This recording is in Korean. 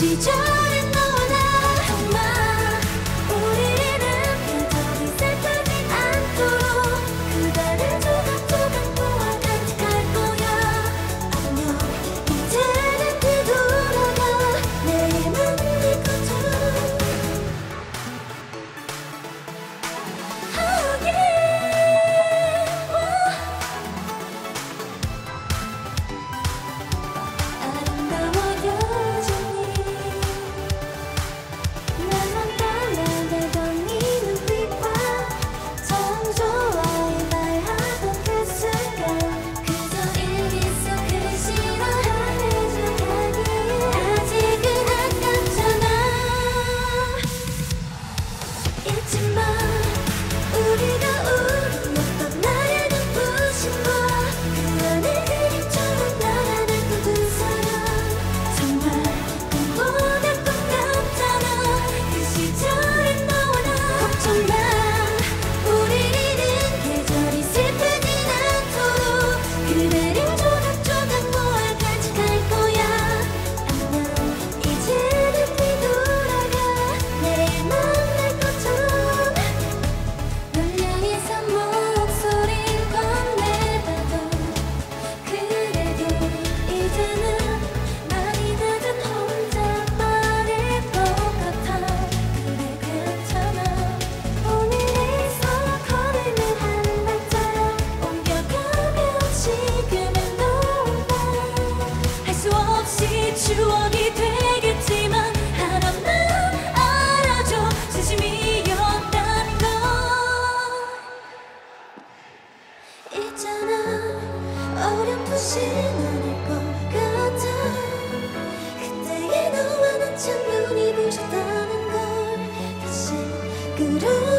시절 어렴풋이 아닐 것 같아. 그때의 너와 난 참 눈이 부셨다는 걸 다시 끌어